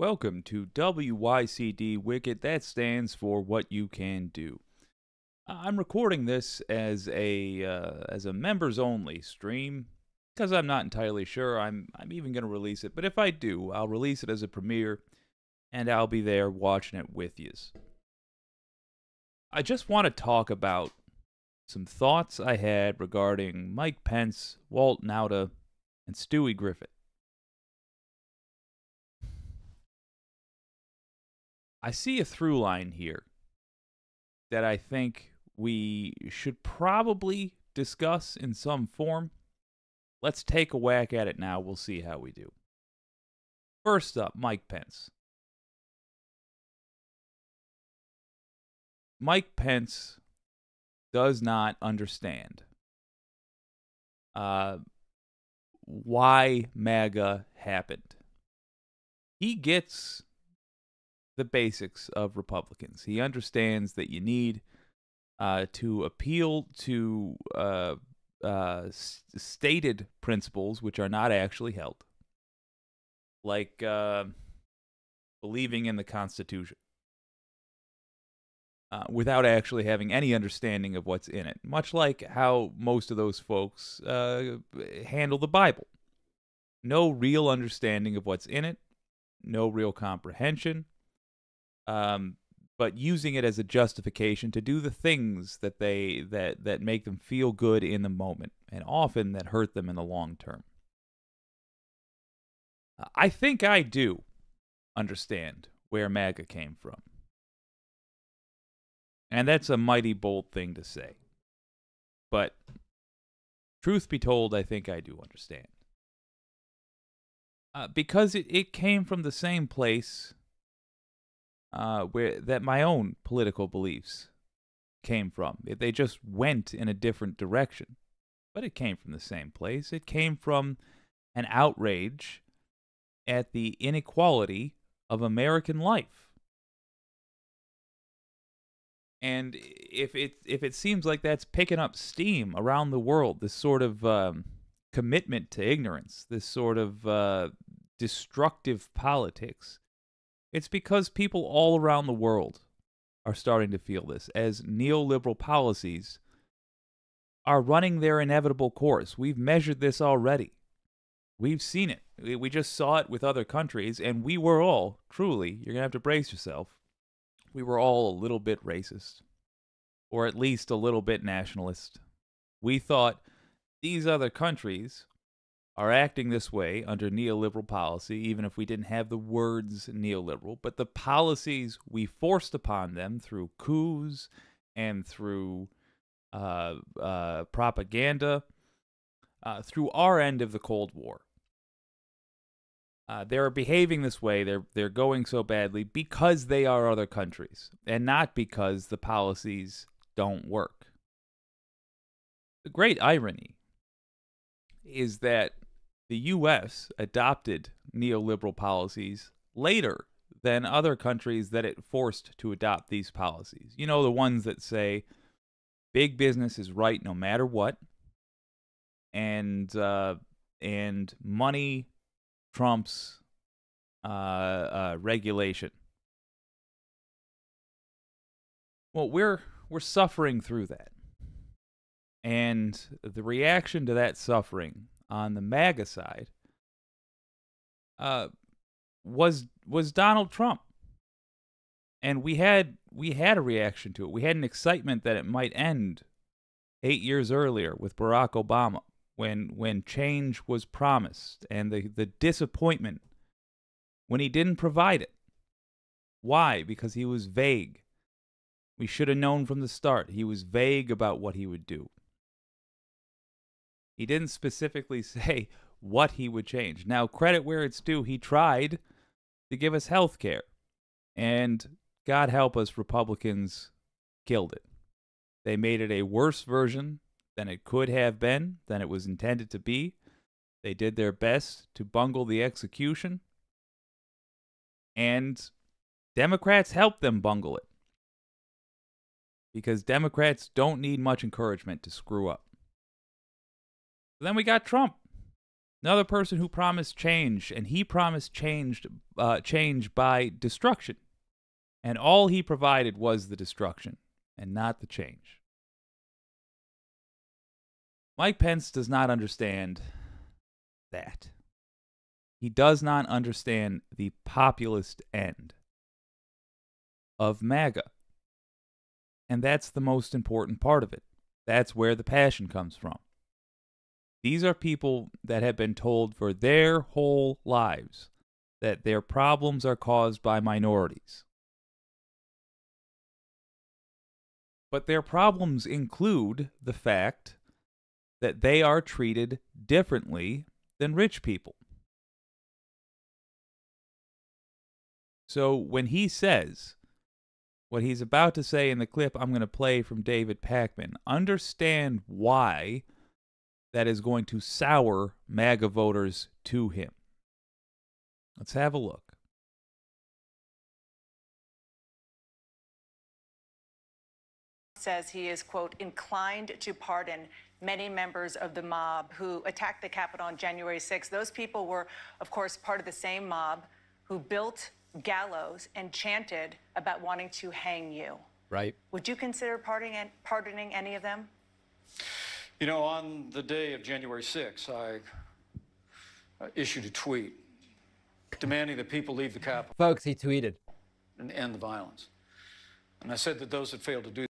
Welcome to WYCD Wicked. That stands for What You Can Do. I'm recording this as a uh, as a members only stream because I'm not entirely sure I'm I'm even going to release it. But if I do, I'll release it as a premiere, and I'll be there watching it with yous. I just want to talk about some thoughts I had regarding Mike Pence, Walt Nauta, and Stewie Griffin. I see a through line here that I think we should probably discuss in some form. Let's take a whack at it now. We'll see how we do. First up, Mike Pence. Mike Pence does not understand uh, why MAGA happened. He gets the basics of Republicans. He understands that you need uh, to appeal to uh, uh, s- stated principles which are not actually held, like uh, believing in the Constitution. Uh, without actually having any understanding of what's in it, much like how most of those folks uh, handle the Bible. No real understanding of what's in it, no real comprehension, um, but using it as a justification to do the things that they that that make them feel good in the moment, and often that hurt them in the long term. I think I do understand where MAGA came from. And that's a mighty bold thing to say. But truth be told, I think I do understand. Uh, because it, it came from the same place uh, where that my own political beliefs came from. They just went in a different direction, but it came from the same place. It came from an outrage at the inequality of American life. And if it if it seems like that's picking up steam around the world, this sort of um, commitment to ignorance, this sort of uh, destructive politics, it's because people all around the world are starting to feel this as neoliberal policies are running their inevitable course. We've measured this already. We've seen it. We just saw it with other countries, and we were all, truly, you're going to have to brace yourself, we were all a little bit racist, or at least a little bit nationalist. We thought these other countries are acting this way under neoliberal policy, even if we didn't have the words neoliberal, but the policies we forced upon them through coups and through uh, uh, propaganda, uh, through our end of the Cold War. Uh, they're behaving this way. They're they're going so badly because they are other countries, and not because the policies don't work. The great irony is that the U.S. adopted neoliberal policies later than other countries that it forced to adopt these policies. You know, the ones that say big business is right no matter what, and uh, and money trumps uh, uh, regulation. Well, we're we're suffering through that, and the reaction to that suffering on the MAGA side uh, was was Donald Trump, and we had we had a reaction to it. We had an excitement that it might end eight years earlier with Barack Obama, when when change was promised, and the the disappointment when he didn't provide it. Why? Because he was vague. We should have known from the start. He was vague about what he would do. He didn't specifically say what he would change. Now, credit where it's due, he tried to give us health care. And God help us, Republicans killed it. They made it a worse version than it could have been, than it was intended to be. They did their best to bungle the execution. And Democrats helped them bungle it. Because Democrats don't need much encouragement to screw up. Then we got Trump. Another person who promised change, and he promised changed uh, change by destruction, and all he provided was the destruction and not the change. Mike Pence does not understand that. He does not understand the populist end of MAGA. And that's the most important part of it. That's where the passion comes from. These are people that have been told for their whole lives that their problems are caused by minorities. But their problems include the fact that they are treated differently than rich people. So when he says what he's about to say in the clip I'm going to play from David Pakman, understand why that is going to sour MAGA voters to him. Let's have a look. Says he is, quote, inclined to pardon many members of the mob who attacked the Capitol on January 6th. Those people were, of course, part of the same mob who built gallows and chanted about wanting to hang you. Right. Would you consider pardoning, pardoning any of them? You know, on the day of January 6th, I uh, issued a tweet demanding that people leave the Capitol Folks, he tweeted. and end the violence. And I said that those that failed to do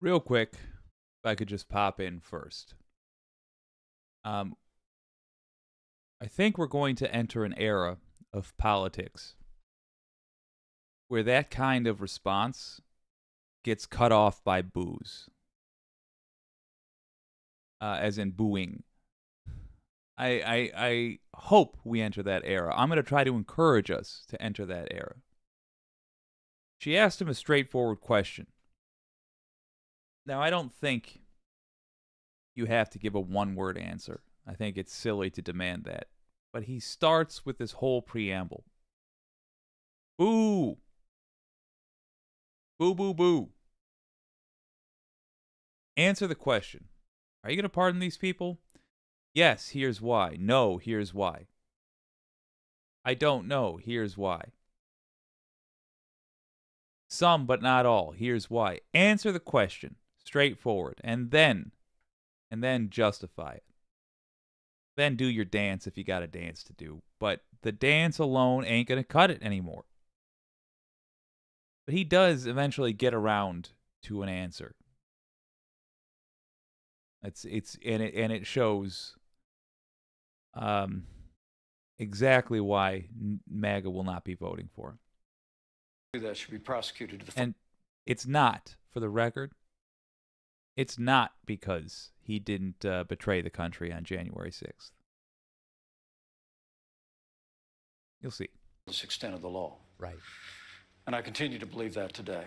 Real quick, if I could just pop in first. Um, I think we're going to enter an era of politics where that kind of response gets cut off by boos, uh, as in booing. I, I, I hope we enter that era. I'm going to try to encourage us to enter that era. She asked him a straightforward question. Now, I don't think you have to give a one word answer. I think it's silly to demand that. But he starts with this whole preamble Boo! Boo, boo, boo. Answer the question Are you going to pardon these people? Yes, here's why. No, here's why. I don't know. Here's why. Some, but not all. Here's why. Answer the question straightforward and then and then justify it then do your dance if you got a dance to do but the dance alone ain't going to cut it anymore but he does eventually get around to an answer it's it's and it and it shows um exactly why MAGA will not be voting for him. that should be prosecuted And it's not, for the record, it's not because he didn't uh, betray the country on January 6th. You'll see. This extent of the law. Right. And I continue to believe that today.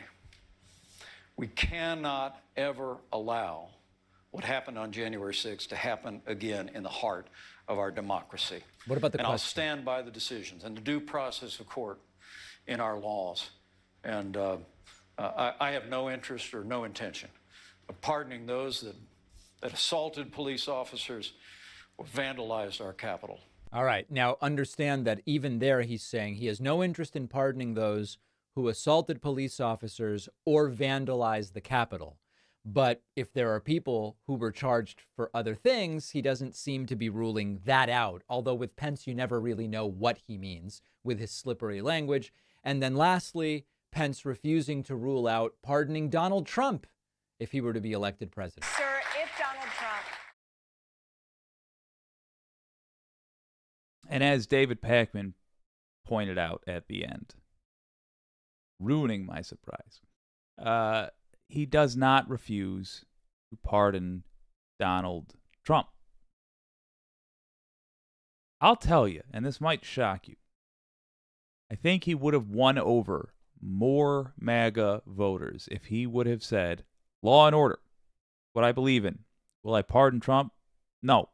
We cannot ever allow what happened on January 6th to happen again in the heart of our democracy. What about the and I'll stand by the decisions and the due process of court in our laws. And uh, uh, I, I have no interest or no intention of pardoning those that, that assaulted police officers or vandalized our Capitol. All right. Now, understand that even there, he's saying he has no interest in pardoning those who assaulted police officers or vandalized the Capitol. But if there are people who were charged for other things, he doesn't seem to be ruling that out. Although with Pence, you never really know what he means with his slippery language. And then lastly, Pence refusing to rule out pardoning Donald Trump if he were to be elected president. Sir, if Donald Trump And as David Pakman pointed out at the end, ruining my surprise, uh, he does not refuse to pardon Donald Trump. I'll tell you, and this might shock you, I think he would have won over more MAGA voters if he would have said, law and order, what I believe in. Will I pardon Trump? No.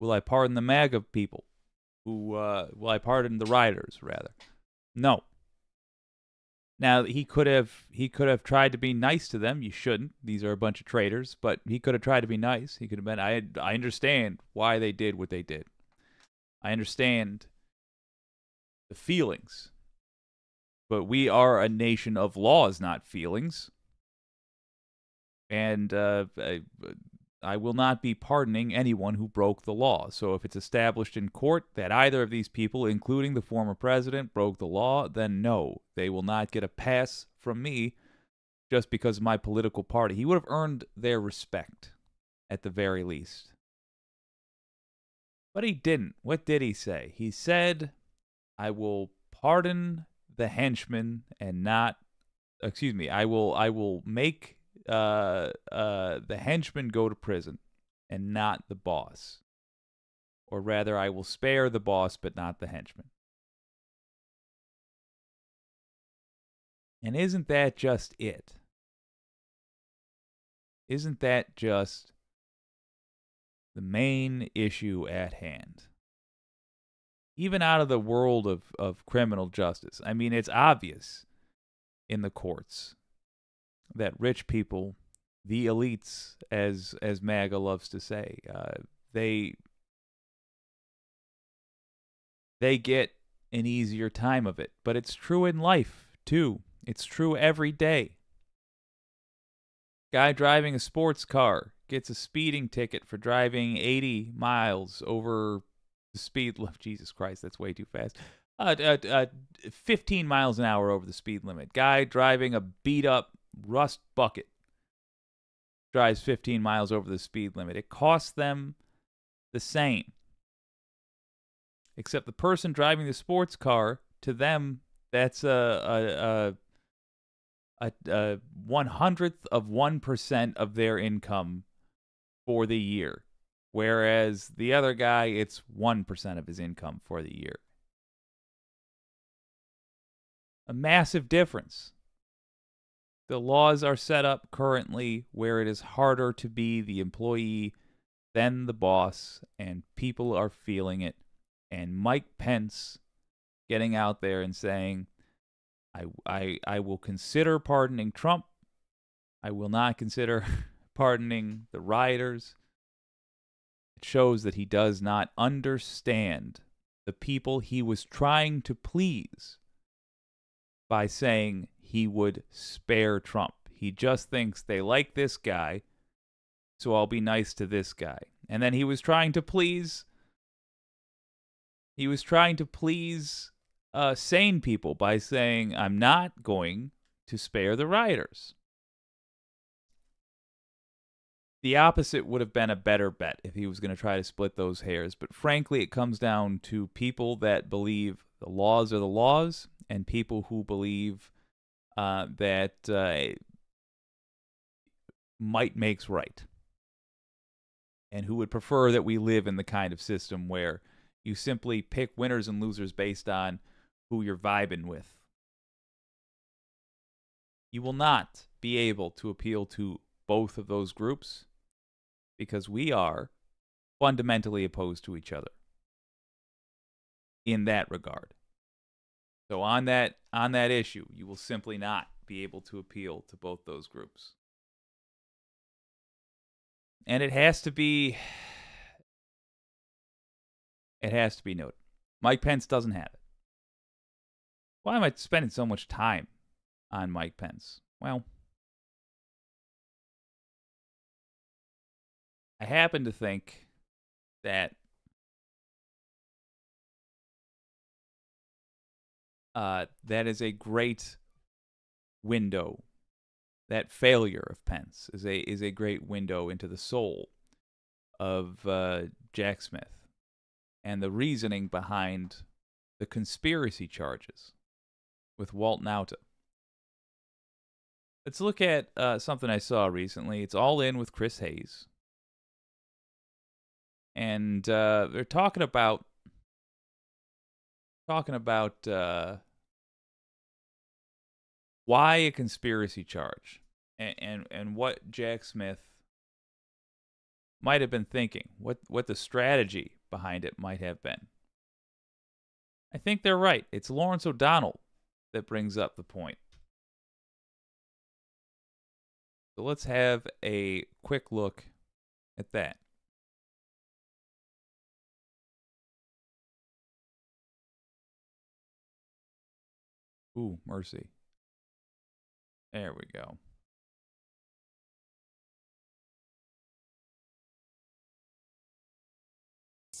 Will I pardon the MAGA people? Who uh, will I pardon the rioters rather? No. Now he could have he could have tried to be nice to them. You shouldn't. These are a bunch of traitors. But he could have tried to be nice. He could have been. I I understand why they did what they did. I understand the feelings. But we are a nation of laws, not feelings. And uh, I will not be pardoning anyone who broke the law. So if it's established in court that either of these people, including the former president, broke the law, then no, they will not get a pass from me just because of my political party. He would have earned their respect at the very least. But he didn't. What did he say? He said, I will pardon the henchmen and not excuse me, I will I will make uh, uh, the henchman go to prison and not the boss. Or rather, I will spare the boss but not the henchman. And isn't that just it? Isn't that just the main issue at hand? Even out of the world of, of criminal justice. I mean, it's obvious in the courts that rich people, the elites, as as MAGA loves to say, uh, they they get an easier time of it. But it's true in life too. It's true every day. Guy driving a sports car gets a speeding ticket for driving 80 miles over the speed limit. Jesus Christ, that's way too fast. Uh, uh, uh, 15 miles an hour over the speed limit. Guy driving a beat up Rust Bucket drives 15 miles over the speed limit. It costs them the same. Except the person driving the sports car, to them, that's a, a, a, a, a 100th of 1% of their income for the year. Whereas the other guy, it's 1% of his income for the year. A massive difference. The laws are set up currently where it is harder to be the employee than the boss, and people are feeling it. And Mike Pence getting out there and saying, I, I, I will consider pardoning Trump. I will not consider pardoning the rioters. It shows that he does not understand the people he was trying to please by saying he would spare Trump. He just thinks they like this guy, so I'll be nice to this guy. And then he was trying to please he was trying to please uh, sane people by saying, I'm not going to spare the rioters. The opposite would have been a better bet if he was going to try to split those hairs. But frankly, it comes down to people that believe the laws are the laws and people who believe uh, that uh, might makes right, and who would prefer that we live in the kind of system where you simply pick winners and losers based on who you're vibing with. You will not be able to appeal to both of those groups because we are fundamentally opposed to each other in that regard. So on that on that issue, you will simply not be able to appeal to both those groups. And it has to be it has to be noted. Mike Pence doesn't have it. Why am I spending so much time on Mike Pence? Well, I happen to think that uh, that is a great window. That failure of Pence is a is a great window into the soul of uh, Jack Smith and the reasoning behind the conspiracy charges with Walt Nauta. Let's look at uh, something I saw recently. It's all in with Chris Hayes. And uh, they're talking about talking about uh, why a conspiracy charge and, and, and what Jack Smith might have been thinking, what, what the strategy behind it might have been. I think they're right. It's Lawrence O'Donnell that brings up the point. So let's have a quick look at that. Ooh, mercy. There we go.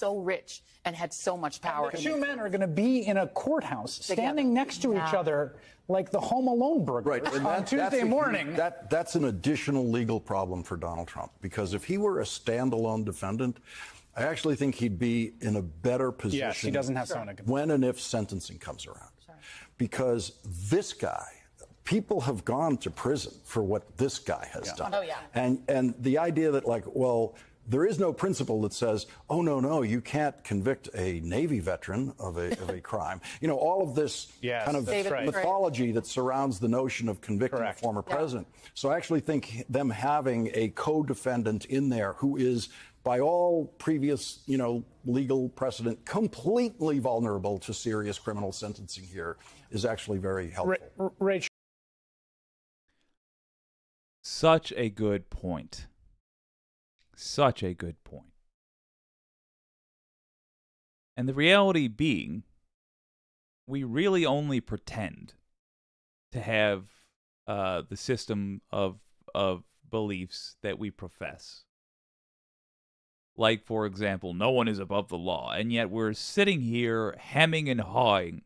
so rich and had so much power. The two men are going to be in a courthouse standing next to each other like the Home Alone burglars right. And on Tuesday that's morning. A, that, that's an additional legal problem for Donald Trump because if he were a standalone defendant, I actually think he'd be in a better position. Yes, he doesn't have sure. when and if sentencing comes around. Sure. Because this guy, people have gone to prison for what this guy has yeah. done. Oh yeah. And and the idea that like, well, there is no principle that says, oh, no, no, you can't convict a Navy veteran of a, of a crime. You know, all of this yes, kind of right. mythology that surrounds the notion of convicting Correct. a former yeah. president. So I actually think them having a co defendant in there who is, by all previous, you know, legal precedent, completely vulnerable to serious criminal sentencing here is actually very helpful. Rachel. Such a good point. Such a good point. And the reality being, we really only pretend to have uh, the system of of beliefs that we profess. Like, for example, no one is above the law, and yet we're sitting here hemming and hawing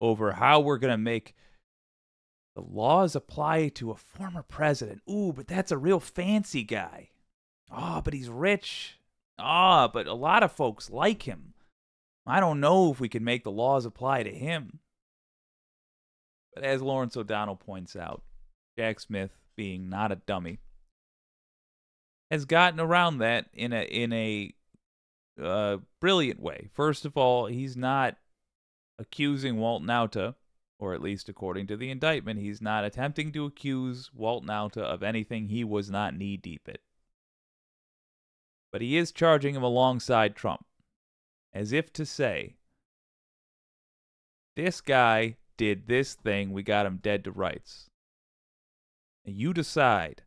over how we're going to make the laws apply to a former president. Ooh, but that's a real fancy guy. Ah, oh, but he's rich. Ah, oh, but a lot of folks like him. I don't know if we can make the laws apply to him. But as Lawrence O'Donnell points out, Jack Smith, being not a dummy, has gotten around that in a in a uh, brilliant way. First of all, he's not accusing Walt Nauta, or at least according to the indictment, he's not attempting to accuse Walt Nauta of anything he was not knee deep in but he is charging him alongside Trump, as if to say, this guy did this thing, we got him dead to rights. And you decide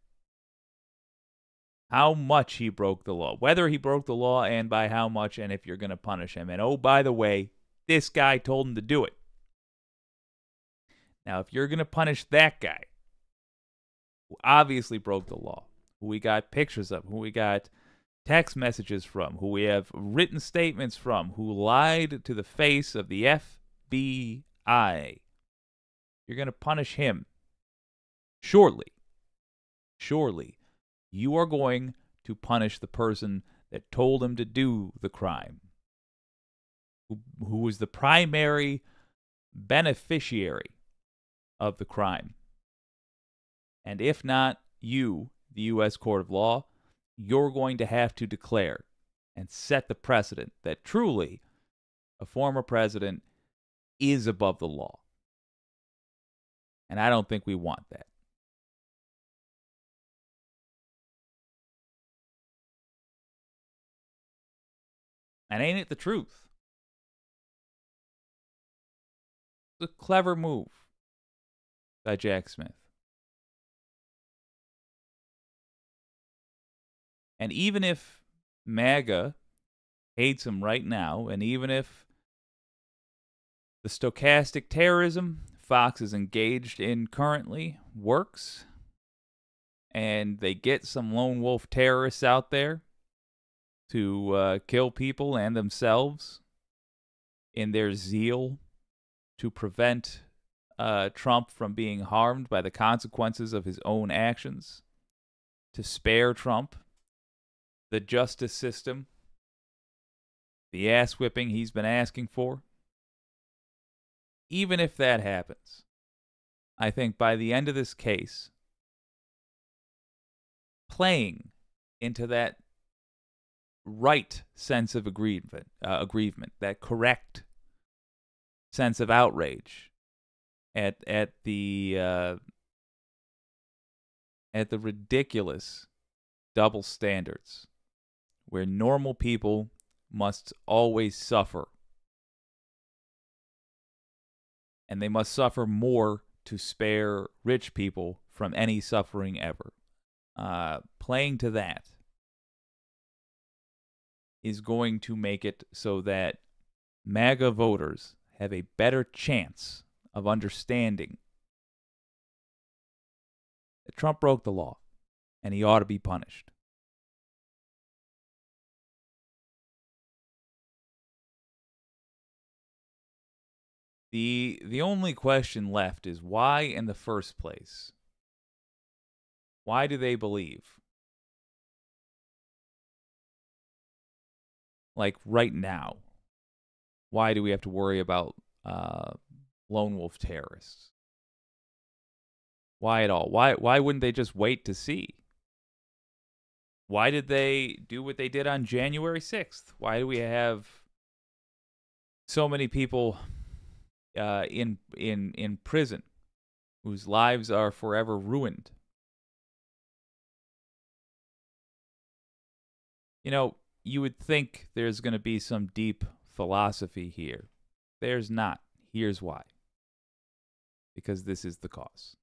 how much he broke the law, whether he broke the law and by how much, and if you're going to punish him. And oh, by the way, this guy told him to do it. Now, if you're going to punish that guy, who obviously broke the law, who we got pictures of, who we got text messages from, who we have written statements from, who lied to the face of the FBI. You're going to punish him. Surely, surely, you are going to punish the person that told him to do the crime, who, who was the primary beneficiary of the crime. And if not you, the U.S. Court of Law, you're going to have to declare and set the precedent that truly a former president is above the law. And I don't think we want that. And ain't it the truth? It's a clever move by Jack Smith. And even if MAGA hates him right now, and even if the stochastic terrorism Fox is engaged in currently works, and they get some lone wolf terrorists out there to uh, kill people and themselves in their zeal to prevent uh, Trump from being harmed by the consequences of his own actions, to spare Trump the justice system, the ass whipping he's been asking for. Even if that happens, I think by the end of this case, playing into that right sense of aggrievement, uh, aggrievement, that correct sense of outrage at at the uh, at the ridiculous double standards where normal people must always suffer. And they must suffer more to spare rich people from any suffering ever. uh, playing to that is going to make it so that MAGA voters have a better chance of understanding that Trump broke the law and he ought to be punished. The the only question left is why in the first place? Why do they believe? Like right now, why do we have to worry about uh, lone wolf terrorists? Why at all? Why why wouldn't they just wait to see? Why did they do what they did on January 6th? Why do we have so many people uh, in in in prison whose lives are forever ruined? You know, you would think there's going to be some deep philosophy here. There's not. Here's why. Because this is the cause.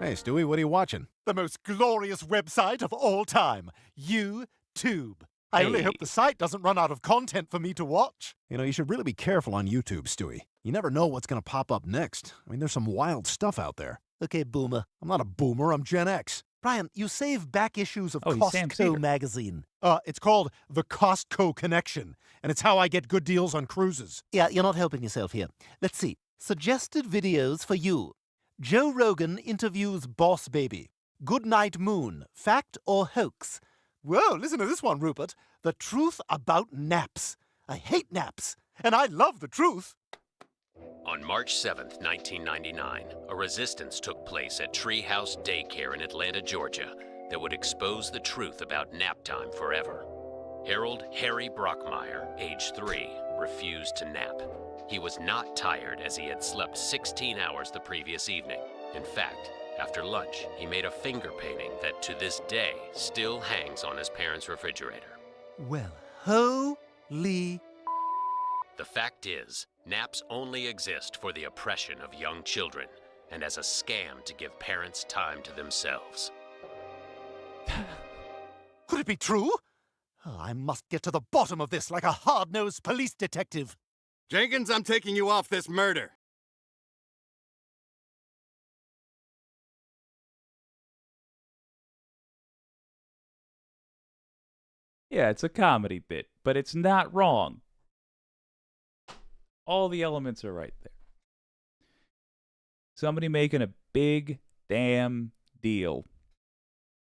Hey, Stewie, what are you watching? The most glorious website of all time, YouTube. I only hope the site doesn't run out of content for me to watch. You know, you should really be careful on YouTube, Stewie. You never know what's going to pop up next. I mean, there's some wild stuff out there. Okay, boomer. I'm not a boomer, I'm Gen X. Brian, you save back issues of Oh, Costco magazine. Uh, it's called The Costco Connection, and it's how I get good deals on cruises. Yeah, you're not helping yourself here. Let's see. Suggested videos for you. Joe Rogan interviews Boss Baby. Goodnight Moon. Fact or hoax? Whoa, listen to this one, Rupert. The truth about naps. I hate naps, and I love the truth. On March 7th, 1999, a resistance took place at Treehouse Daycare in Atlanta, Georgia, that would expose the truth about nap time forever. Harold Harry Brockmeyer, age three, refused to nap. He was not tired as he had slept 16 hours the previous evening. In fact, after lunch, he made a finger painting that to this day still hangs on his parents' refrigerator. Well, holy. The fact is, naps only exist for the oppression of young children and as a scam to give parents time to themselves. Could it be true? Oh, I must get to the bottom of this like a hard nosed police detective. Jenkins, I'm taking you off this murder. Yeah, it's a comedy bit, but it's not wrong. All the elements are right there. Somebody making a big damn deal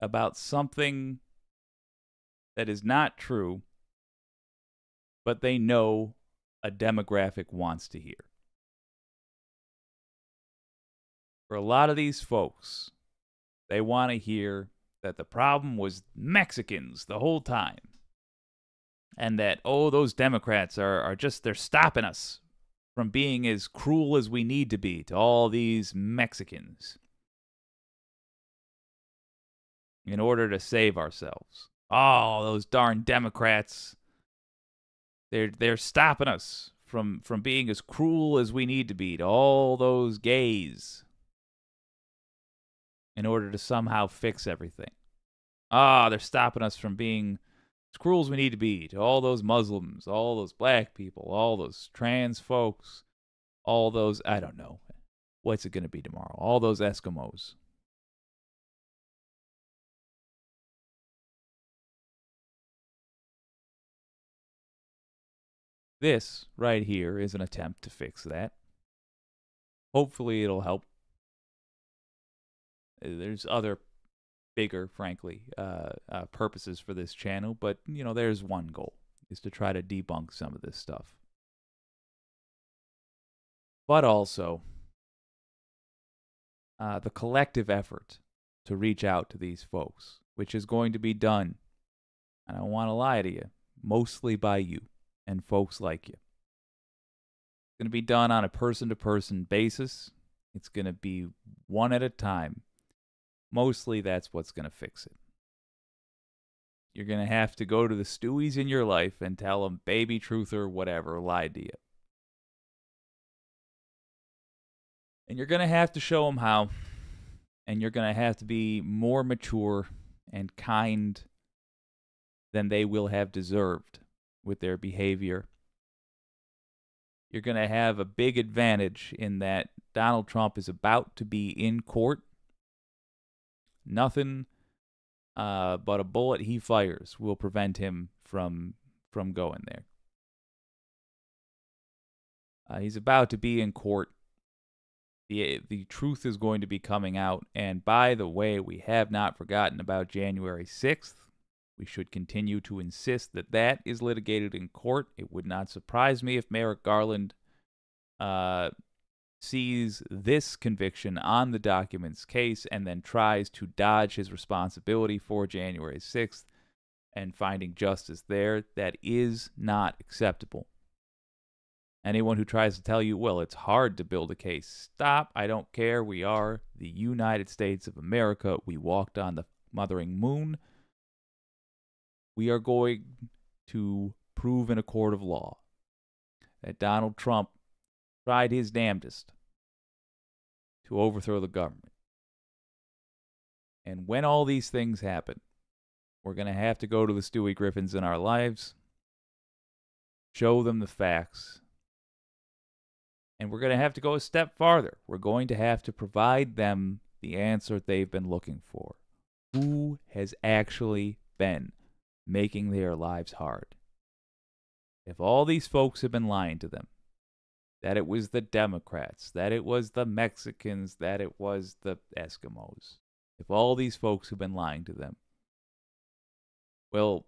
about something that is not true, but they know a demographic wants to hear. For a lot of these folks, they want to hear that the problem was Mexicans the whole time. And that, oh, those Democrats are, are just, they're stopping us from being as cruel as we need to be to all these Mexicans in order to save ourselves. Oh, those darn Democrats. They're they're stopping us from from being as cruel as we need to be to all those gays in order to somehow fix everything. Ah, they're stopping us from being as cruel as we need to be to all those Muslims, all those black people, all those trans folks, all those I don't know. What's it going to be tomorrow? All those Eskimos. This right here is an attempt to fix that. Hopefully, it'll help. Uh, There's other bigger, frankly, uh, uh, purposes for this channel, but you know, there's one goal: is to try to debunk some of this stuff. But also, uh, the collective effort to reach out to these folks, which is going to be done, I don't want to lie to you, mostly by you and folks like you. It's going to be done on a person to person basis. It's going to be one at a time. Mostly that's what's going to fix it. You're going to have to go to the Stewies in your life and tell them baby truth or whatever lied to you. And you're going to have to show them how. And you're going to have to be more mature and kind than they will have deserved with their behavior. You're going to have a big advantage in that Donald Trump is about to be in court. Nothing uh, but a bullet he fires will prevent him from from going there. Uh, he's about to be in court. The, the truth is going to be coming out. And by the way, we have not forgotten about January 6th. We should continue to insist that that is litigated in court. It would not surprise me if Merrick Garland uh, sees this conviction on the documents case and then tries to dodge his responsibility for January 6th and finding justice there. That is not acceptable. Anyone who tries to tell you, well, it's hard to build a case, stop. I don't care. We are the United States of America. We walked on the mothering moon. We are going to prove in a court of law that Donald Trump tried his damnedest to overthrow the government. And when all these things happen, we're going to have to go to the Stewie Griffins in our lives, show them the facts, and we're going to have to go a step farther. We're going to have to provide them the answer they've been looking for. Who has actually been making their lives hard? If all these folks have been lying to them, that it was the Democrats, that it was the Mexicans, that it was the Eskimos. If all these folks have been lying to them, well,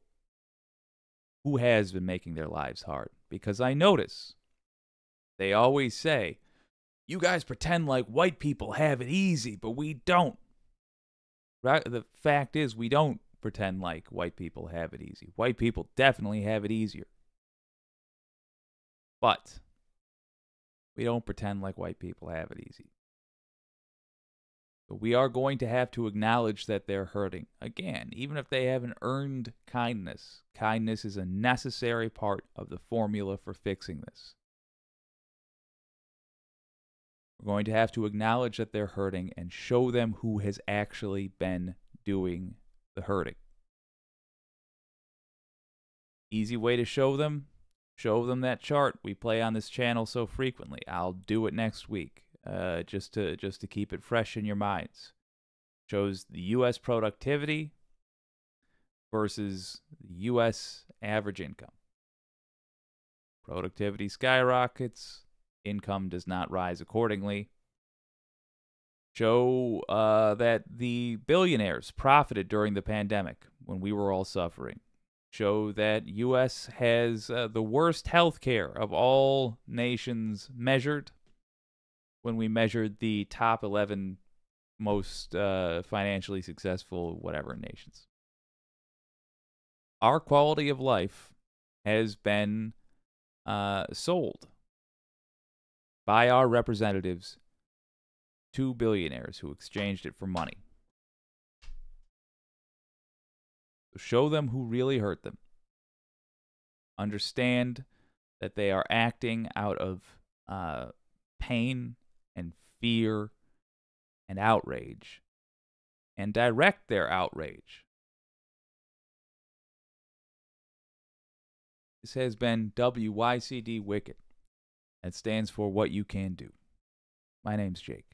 who has been making their lives hard? Because I notice they always say, you guys pretend like white people have it easy, but we don't. Right? The fact is, we don't pretend like white people have it easy. White people definitely have it easier. But we don't pretend like white people have it easy. But we are going to have to acknowledge that they're hurting. Again, even if they haven't earned kindness, kindness is a necessary part of the formula for fixing this. We're going to have to acknowledge that they're hurting and show them who has actually been doing the hurting. Easy way to show them show them that chart we play on this channel so frequently. I'll do it next week, uh, just to just to keep it fresh in your minds. Shows the U.S. productivity versus U.S. average income. Productivity skyrockets, income does not rise accordingly. Show uh, that the billionaires profited during the pandemic when we were all suffering show that U.S. has uh, the worst health care of all nations measured when we measured the top 11 most uh, financially successful whatever nations. Our quality of life has been uh, sold by our representatives to billionaires who exchanged it for money. Show them who really hurt them. Understand that they are acting out of uh, pain and fear and outrage, and direct their outrage. This has been WYCD Wicked. That stands for What You Can Do. My name's Jake.